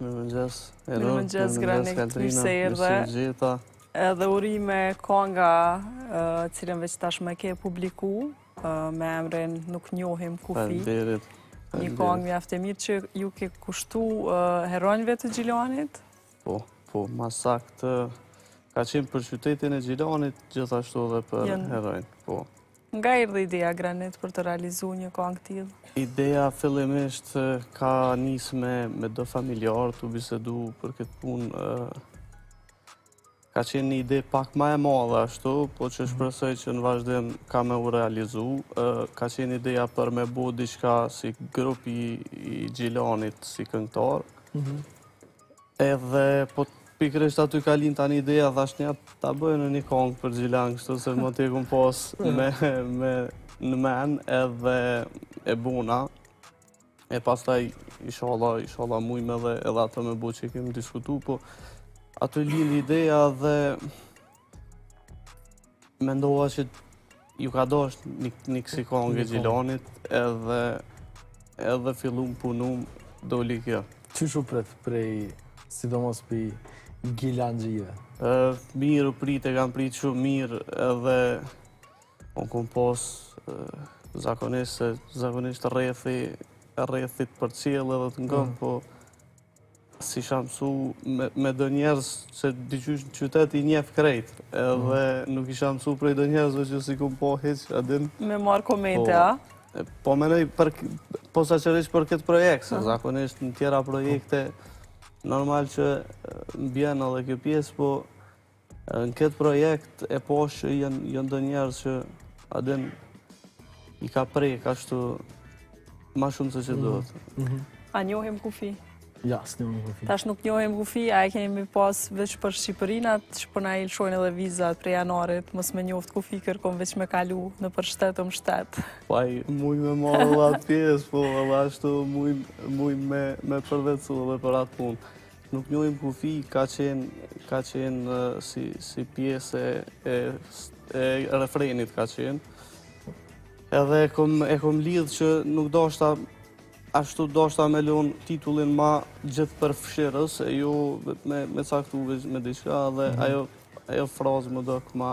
Mirëmëngjes, Erur. Mirëmëngjes, Granit, mirë se erdhe. Mirë se ju gjeta. Edhe urime kanga të cilën veç tash e ke publiku, me emrin nuk njohim kufi. Faleminderit. Një kangë mjaft e mirë që ia ke kushtu heronjve të Gjilanit? Po, po, ma saktë ka qenë për qytetin e Gjilanit, gjithashtu edhe për heronjtë, po. Nga erdhi ideja Granit për ta realizu një kongë të tillë? Ideja fillimisht ka nis me me do familjarë tu bisedu për këtë punë. Ka qenë një ide pak ma e madhe ashtu, po që mhm. shpresoj që në vazhdim ka me u realizu. Ka qenë ideja për me bo diçka si grupi i Gjilanit si këngëtarë. Mhm. Edhe po pikërisht aty ka lind tani ideja dhe dashta unë ta bëj një kongë për Gjilan, kështu se moti e kom pas në men edhe e bona, e pastaj ishalla, ishalla mujmi edhe edhe atë me bo që e kemi diskutu, po aty lind ideja dhe... Mendova që iu ka dasht një, një ksi konga Gjilanit edhe edhe fillum punum doli kjo. Qysh u prit prej sidomos prej gjilanxhive? Mirë u prit e kanë prit shumë mirë edhe unë kom pos zakonisht se zakonisht rrethi rrethi të përcjell edhe të ngon, mm. po s'isha mësu me do njerëz se diqysh në qytet i njef krejt, edhe nuk isha mësu prej do njerëzve që s'i kom pa hiç, a din... Me marë komente, po, a? Po menoj, po saqerisht për këtë projekt, se zakonisht në tjera projekte, normal që m'vjen edhe kjo pjesë, po Në këtë projekt e po shoh që janë do njerëz që a din i ka prek ashtu ma shumë se ç' mhm. duhet. Mhm. A njohim kufi? Ja, s'njohim kufi. Tash nuk njohim kufi, a e kemi pas veç për Shqipërinë a tash që po na i lëshojnë edhe vizat prej janarit, mos me njoft kufi, kërkun veç me kalu nëpër shtet më shtet. Paj muj me marrë edhe atë pjesë, po edhe ashtu muj me përvetsu edhe për atë punë. Nuk njohim kufi ka qenë ka qenë si si pjesë e e refrenit ka qenë. Edhe e kom e kom lidh që nuk doshta ashtu doshta me lon titullin ma gjithëpërfshirës e jo me me caktu me diçka edhe mhm. ajo ajo frazë m'u dok ma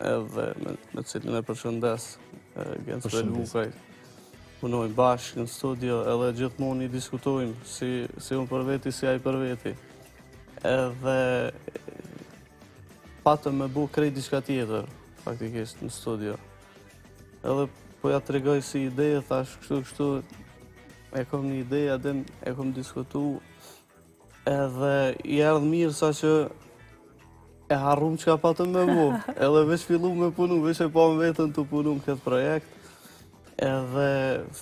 Edhe me cilin e përshëndes, Genc Lukaj. Punojmë bashkë në studio edhe gjithmonë i diskutojmë si unë për veti, si ai për veti. Edhe patëm me bo krejt diçka tjetër, faktikisht, në studio. Edhe po ja tregoj si ide, thash kështu kështu, e kom një ide, edhe e kom diskutu, Edhe i erdh mirë saqë e harrum çka patëm me bo. Edhe veç fillum me punu, veç e pamë veten tu punu në këtë projekt. Edhe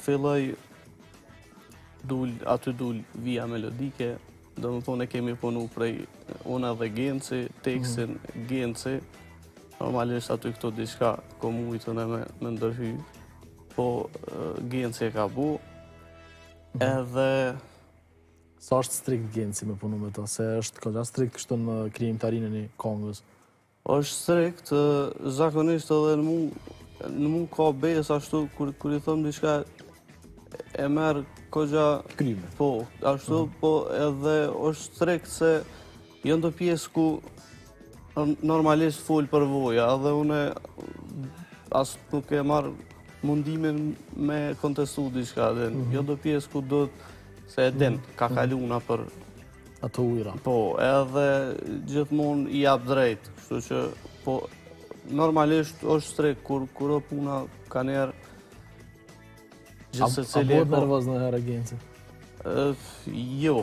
filloi dul, aty dul vija melodike, domethonë e kemi punu prej unë edhe Genci, tekstin mm. Genci, normalisht aty këto diçka kom mujt me, me ndërhy, po Genci e ka bo, mm. edhe Sa është strikt Genci me punu me ta, se është goxha strikt kështu në krijimtarinë e një kongës? është strikt, zakonisht edhe në mu, në mu ka besë ashtu, kur, kur i thom diçka e merr goxha... Krime. Po, ashtu, mhm. po edhe është strikt se Janë do pjesë ku normalisht fol përvoja edhe unë as nuk e marr mundimin me kontestu diçka dhe mhm. janë do pjesë ku do se e din mhm. ka kalu mhm. nëpër ato ujra. Po, edhe gjithmonë i jap drejt, kështu që po normalisht është strikt kur kur puna ka njerë gjithsecili... A bëhet po- nervoz najherë Genci? Jo,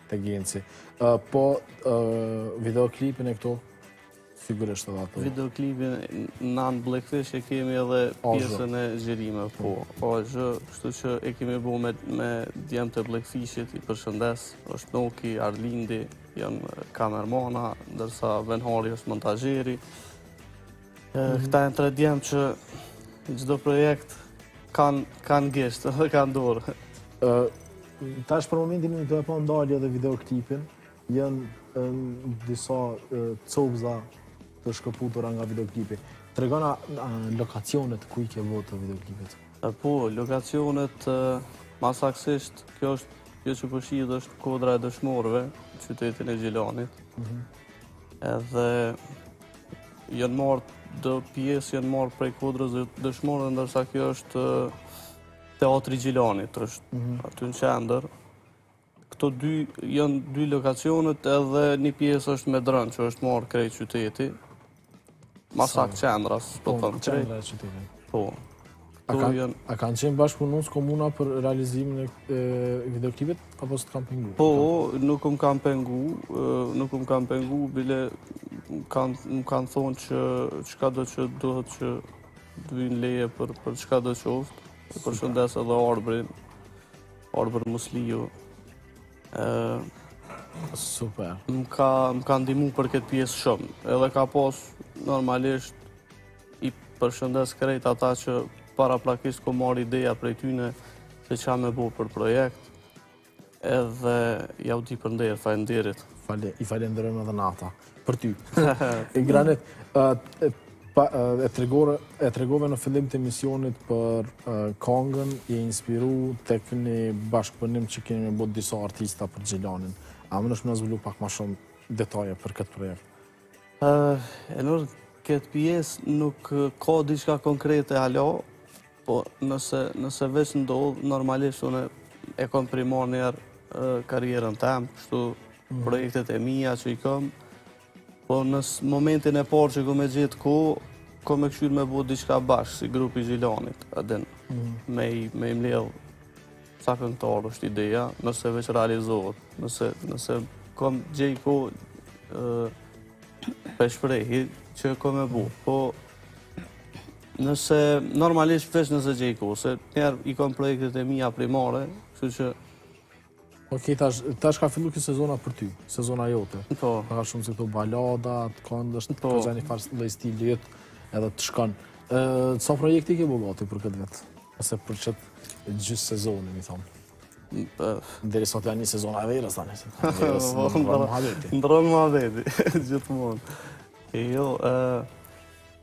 Te Genci. Po, videoklipin e këto, sigurisht edhe ato. Videoklipin në në Blackfish e kemi edhe pjesën e xhirimeve. Po, kështu që e kemi bo me djemtë e Blackfishit, i përshëndes, është Noki, Arlindi, janë kamermana, ndërsa Venhari është montazheri. Këta janë tre djem që çdo projekt kanë kanë gisht dhe kanë dorë. Tash për momentin jemi tu e pa ndërkohë edhe videoklipin, janë disa copëza të shkëputura nga videoklipi. Tregona lokacionet ku i ke bo të videoklipit? Po, lokacionet ma saktësisht, kjo është kjo që po shihet është kodra e dëshmorëve, n'qytetin e Gjilanit. Mhm. Edhe janë marrë do pjesë janë marrë prej kodrës së dëshmorëve ndërsa kjo është teatri i Gjilanit, është mhm. aty në qendër. Këto dy janë dy lokacionet edhe një pjesë është me dron që është marrë krejt qyteti. Masak qendras, po të në qendra e qytetin. Po. A kanë qenë bashkëpunues komuna për realizimin e videoklipit, apo s'të kanë pengu? Po, nuk më kanë pengu, nuk më kanë pengu, bile më kanë thonë që çkado që duhet që të vyn leje për çkado qoftë, përshëndes edhe Arbrin, Arbër Musliu. Super. Më ka, më ka ndihmu për këtë pjesë shumë. Edhe kam pas, normalisht, i përshëndes krejt ata që paraprakisht kom marrë ideja prej tyne se ça me bo për projekt. Edhe jau di për nder, faleminderit. I falenderojmë edhe na ata. Për ty. E Granit. E tregove në fillim të emisionit për kongën, e inspiru te një bashkëpunim që keni me bo disa artista për Gjilanin. A munesh me na zbulu pak ma shumë detaje për këtë projekt? E njerë, këtë pjesë nuk ka diçka konkrete hala, Po, nëse, nëse veç ndodh, normalisht unë e kom primar njerë karrierën tem, kështu mhm. projektet e mija që i kom, po në momentin e parë që kom me gjetë kohë, kom me kqyrë me bo diçka bashkë, si grup i Gjilanit, a din, mhm. me i, me i mbledhë ca këngëtarë është ideja, nëse veç realizohet, nëse, nëse kom gjej kohë, po shpresoj që kom me bo, po Nëse normalisht veç nëse gjej kohë, se njerë i kam projektet e mija primare, kështu që... Ok, tash, tash ka fillu kjo sezona për ty, sezona jote. Po. Ka shumë s'i këndon baladat, këndë, është po. ka një farë dhe stil dhe jetë edhe të shkanë. Sa projekte ke bo gati për këtë vjet? Ose për qëtë gjysë sezoni, me thonë? Deri sa t'ia nis sezona e verës, tani. Ndronë ma veti. Ndronë ma veti, gjithë mund. Jo,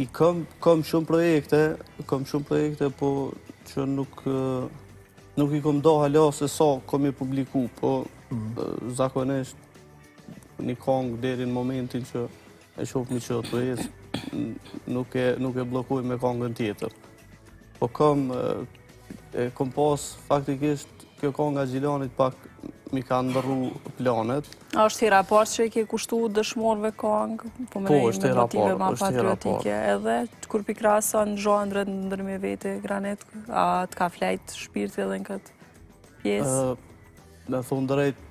I kam, kam shumë projekte, kam shumë projekte, po që nuk, nuk i kam da hala se sa kam me i publiku, po mhm. zakonisht një kongë deri në momentin që e shoh ni që rritet, nuk e, nuk e bllokoj me kongën tjetër. Po kom, kom pas faktikisht kjo konga e Gjilanit pak mi ka ndërru planet. A është hera e parë që i ke kushtu dëshmorve kongë? Po, po është hera e parë, po është hera e parë. Edhe, kur pi krahason zhanret ndërmjet veti, Granit, a të ka flejt shpirti edhe në këtë pjesë? Me thonë drejt,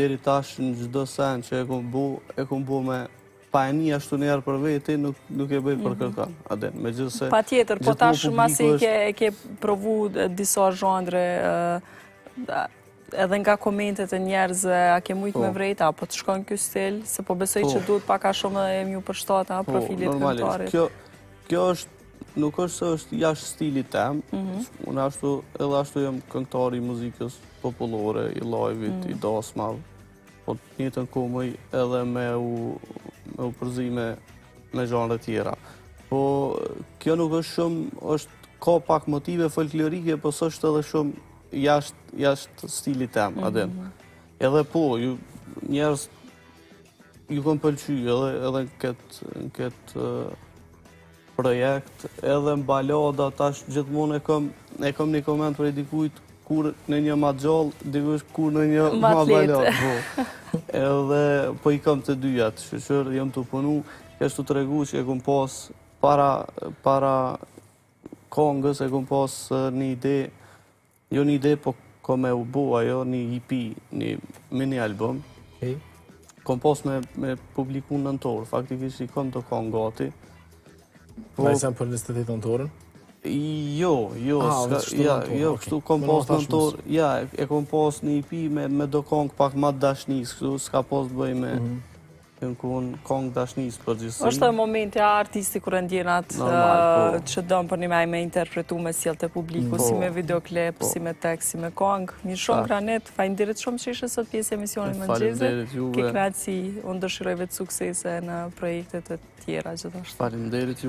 deri tash në çdo sen që e kom bo, e kom bo me Po e nij ashtu njerë për veti, nuk e bëj për mhm. kërkan, e din. Me gjithë se... Patjetër, po tash masi i ke provu disa zhanre, edhe nga komentet e njerëzve, a ke mujtë me po. vrejt, apo të shkon ky stil, se po besoj që po. duhet pak a shumë me iu përshtat po, profilit të këngëtarit. Normalisht, kjo është nuk është se është jashtë stilit tem, mhm. unë ashtu edhe ashtu jam këngëtar i muzikës popullore, i live-it, mhm. i dasmave, Po n'të njëjtën kohë muj edhe me u, me u përzi me, me zhanre tjera. Po kjo nuk është shumë, është ka pak motive folklorike, po s'është edhe shumë jashtë, jashtë stilit tem, mm -hmm. e din. Edhe po, ju, njerëzve ju kom pëlqy edhe, edhe në këtë, në këtë, projekt edhe n'balada tash gjithmonë e kam e kam një koment prej dikujt kur me ni ma t'gjallë dikush kur me ni ma balada po edhe po i kam të dyjat shyqyr jam tu punu kështu tregu që e kam pas para para kongës e kam pas një ide Jo një ide po ka me u ba ajo një EP, një mini album. Okay. Kom pas me, me publiku në nëntor, faktikisht i kom do kongë gati. Po, Naj sen për 28 nëntor? Jo, jo, ah, s'ka, ja, jo, kështu okay. kom pas në nëntor, ja, e kom pas një EP me, me do kongë pak ma dashnie, kështu, s'ka pas t'bëj me... Mm -hmm. Kan kon kongë dashnie përgjithësisht. Është momenti artisti kur e ndien atë po. që don për momentin me interpretu me sjell te publiku, po. si me videoklip, po. si me tekst, si me kongë. Mirë shumë Granit, faleminderit shumë që ishe sot pjesë e emisionit në mëngjes. Ke kënaqësi, unë dëshiroj veç suksese në projekte të tjera gjithashtu. Faleminderit juve.